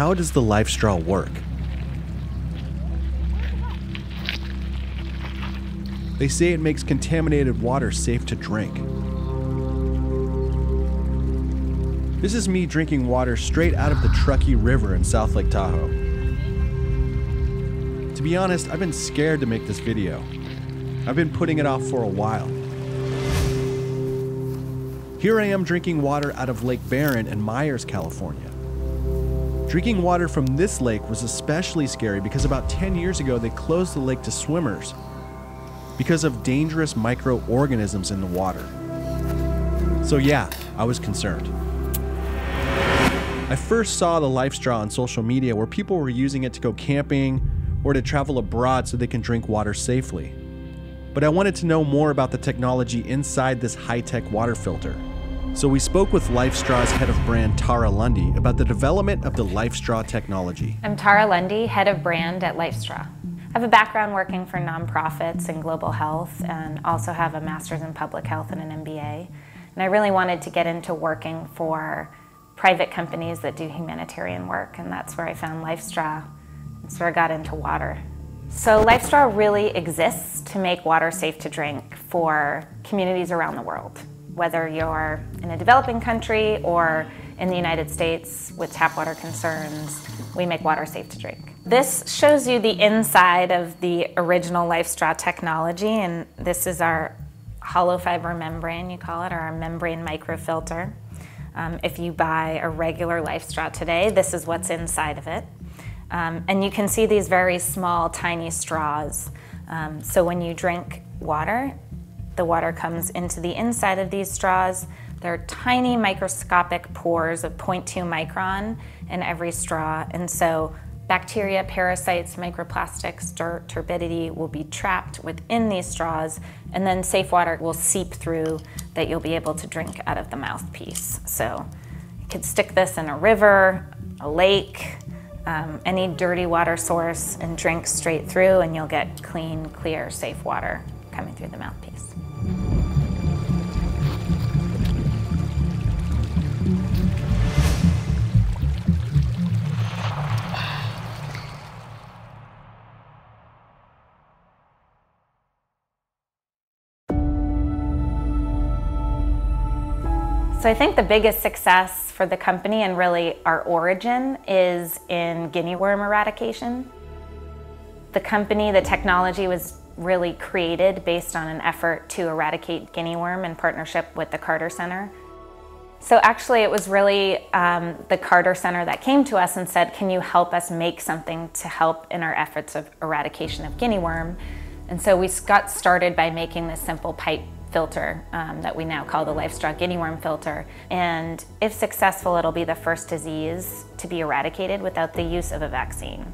how does the LifeStraw work? They say it makes contaminated water safe to drink. This is me drinking water straight out of the Truckee River in South Lake Tahoe. To be honest, I've been scared to make this video. I've been putting it off for a while. Here I am drinking water out of Lake Baron in Meyers, California. Drinking water from this lake was especially scary because about 10 years ago they closed the lake to swimmers because of dangerous microorganisms in the water. So, yeah, I was concerned. I first saw the LifeStraw on social media where people were using it to go camping or to travel abroad so they can drink water safely. But I wanted to know more about the technology inside this high tech water filter. So we spoke with LifeStraw's head of brand, Tara Lundy, about the development of the LifeStraw technology. I'm Tara Lundy, head of brand at LifeStraw. I have a background working for nonprofits and global health and also have a master's in public health and an MBA. And I really wanted to get into working for private companies that do humanitarian work, and that's where I found LifeStraw. That's where I got into water. So LifeStraw really exists to make water safe to drink for communities around the world, whether you're in a developing country or in the United States with tap water concerns, we make water safe to drink. This shows you the inside of the original LifeStraw technology, and this is our hollow fiber membrane, you call it, or our membrane microfilter. Um, if you buy a regular LifeStraw today, this is what's inside of it. Um, and you can see these very small, tiny straws. Um, so when you drink water, the water comes into the inside of these straws. There are tiny microscopic pores of 0.2 micron in every straw. And so Bacteria, parasites, microplastics, dirt, turbidity will be trapped within these straws, and then safe water will seep through that you'll be able to drink out of the mouthpiece. So you could stick this in a river, a lake, um, any dirty water source, and drink straight through, and you'll get clean, clear, safe water coming through the mouthpiece. So I think the biggest success for the company and really our origin is in guinea worm eradication. The company, the technology was really created based on an effort to eradicate guinea worm in partnership with the Carter Center. So actually it was really um, the Carter Center that came to us and said, can you help us make something to help in our efforts of eradication of guinea worm? And so we got started by making this simple pipe filter um, that we now call the LifeStraw guinea worm filter. And if successful, it'll be the first disease to be eradicated without the use of a vaccine.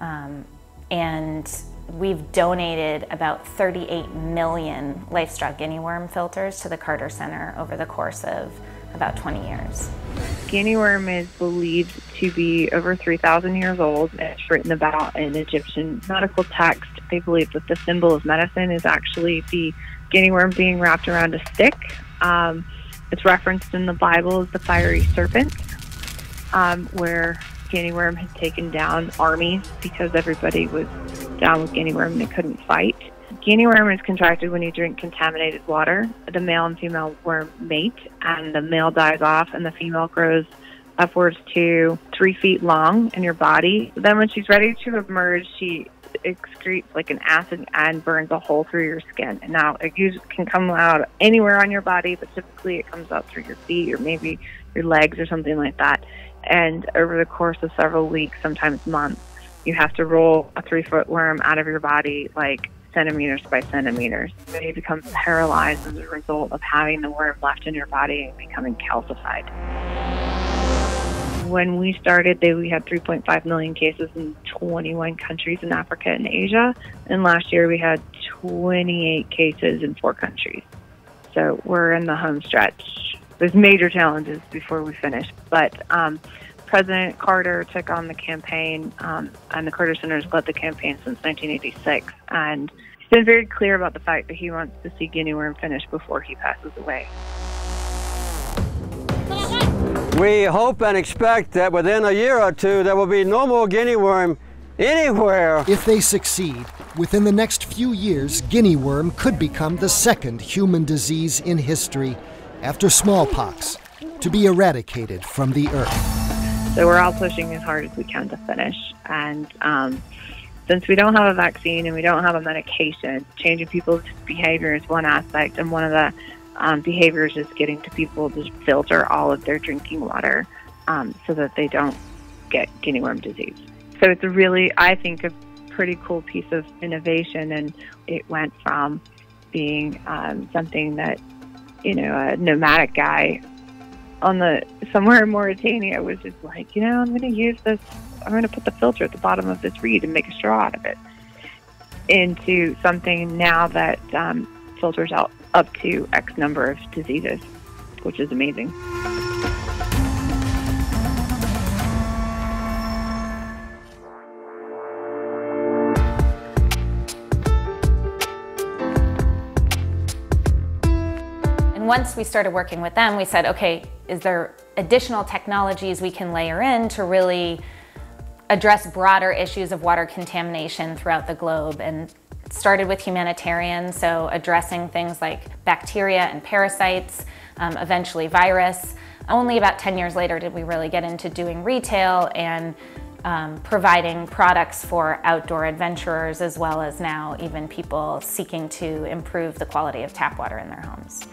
Um, and we've donated about 38 million LifeStraw guinea worm filters to the Carter Center over the course of about 20 years. Guinea worm is believed to be over 3,000 years old. It's written about in Egyptian medical text. They believe that the symbol of medicine is actually the guinea worm being wrapped around a stick. Um, it's referenced in the Bible as the fiery serpent, um, where guinea worm had taken down armies because everybody was down with guinea worm and they couldn't fight. Guinea worm is contracted when you drink contaminated water. The male and female worm mate, and the male dies off, and the female grows upwards to three feet long in your body. Then, when she's ready to emerge, she excretes like an acid and burns a hole through your skin. And now it can come out anywhere on your body, but typically it comes out through your feet or maybe your legs or something like that. And over the course of several weeks, sometimes months, you have to roll a three foot worm out of your body like centimeters by centimeters. You become paralyzed as a result of having the worm left in your body and becoming calcified. When we started, they, we had 3.5 million cases in 21 countries in Africa and Asia. And last year we had 28 cases in four countries. So we're in the home stretch. There's major challenges before we finish. But um, President Carter took on the campaign, um, and the Carter Center has led the campaign since 1986. And he's been very clear about the fact that he wants to see guinea worm finish before he passes away. We hope and expect that within a year or two there will be no more guinea worm anywhere. If they succeed, within the next few years, guinea worm could become the second human disease in history after smallpox to be eradicated from the earth. So we're all pushing as hard as we can to finish. And um, since we don't have a vaccine and we don't have a medication, changing people's behavior is one aspect, and one of the um, behaviors is getting to people to filter all of their drinking water um, so that they don't get guinea worm disease. So it's really, I think, a pretty cool piece of innovation, and it went from being um, something that you know a nomadic guy on the somewhere in Mauritania was just like, you know, I'm going to use this. I'm going to put the filter at the bottom of this reed and make a straw out of it. Into something now that um, filters out up to X number of diseases, which is amazing. And once we started working with them, we said, okay, is there additional technologies we can layer in to really address broader issues of water contamination throughout the globe? And started with humanitarian, so addressing things like bacteria and parasites, um, eventually virus. Only about 10 years later did we really get into doing retail and um, providing products for outdoor adventurers as well as now even people seeking to improve the quality of tap water in their homes.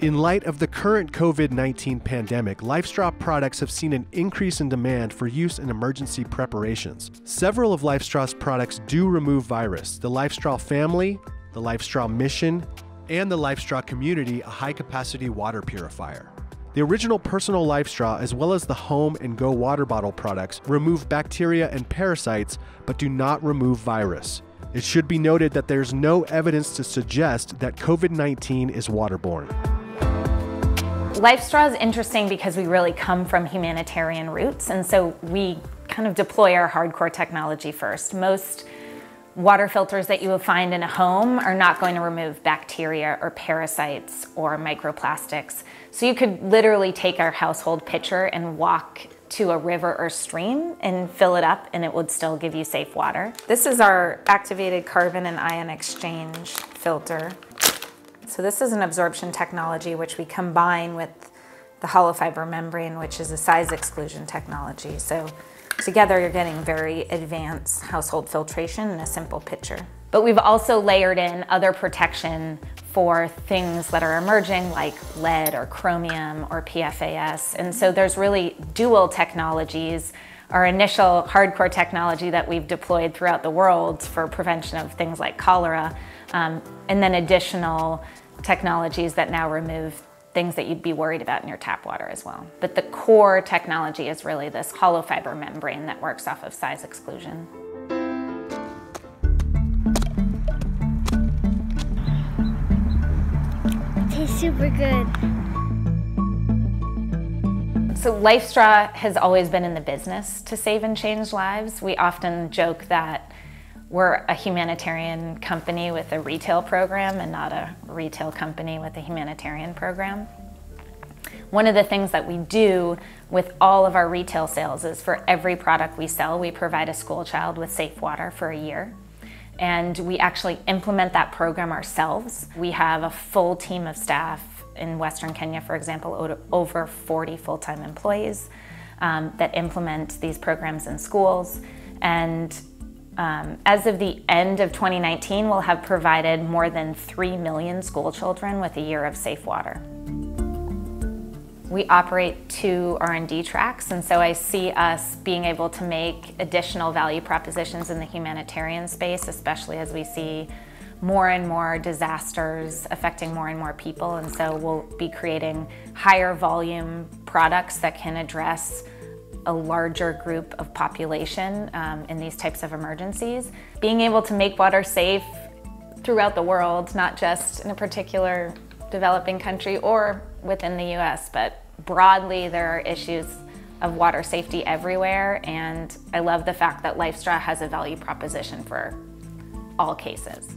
In light of the current COVID 19 pandemic, LifeStraw products have seen an increase in demand for use in emergency preparations. Several of LifeStraw's products do remove virus the LifeStraw family, the LifeStraw mission, and the LifeStraw community, a high capacity water purifier. The original personal LifeStraw, as well as the home and go water bottle products, remove bacteria and parasites but do not remove virus. It should be noted that there's no evidence to suggest that COVID 19 is waterborne. LifeStraw is interesting because we really come from humanitarian roots, and so we kind of deploy our hardcore technology first. Most water filters that you will find in a home are not going to remove bacteria or parasites or microplastics. So you could literally take our household pitcher and walk to a river or stream and fill it up and it would still give you safe water. This is our activated carbon and ion exchange filter. So this is an absorption technology which we combine with the hollow fiber membrane, which is a size exclusion technology. So together you're getting very advanced household filtration in a simple pitcher. But we've also layered in other protection for things that are emerging like lead or chromium or PFAS. And so there's really dual technologies our initial hardcore technology that we've deployed throughout the world for prevention of things like cholera, um, and then additional technologies that now remove things that you'd be worried about in your tap water as well. But the core technology is really this hollow fiber membrane that works off of size exclusion. It tastes super good. So LifeStraw has always been in the business to save and change lives. We often joke that we're a humanitarian company with a retail program and not a retail company with a humanitarian program. One of the things that we do with all of our retail sales is for every product we sell, we provide a school child with safe water for a year. And we actually implement that program ourselves. We have a full team of staff in Western Kenya, for example, over 40 full-time employees um, that implement these programs in schools. And um, as of the end of 2019, we'll have provided more than 3 million school children with a year of safe water. We operate two R&D tracks, and so I see us being able to make additional value propositions in the humanitarian space, especially as we see more and more disasters affecting more and more people, and so we'll be creating higher volume products that can address a larger group of population um, in these types of emergencies. Being able to make water safe throughout the world, not just in a particular developing country or within the US, but broadly there are issues of water safety everywhere and I love the fact that LifeStraw has a value proposition for all cases.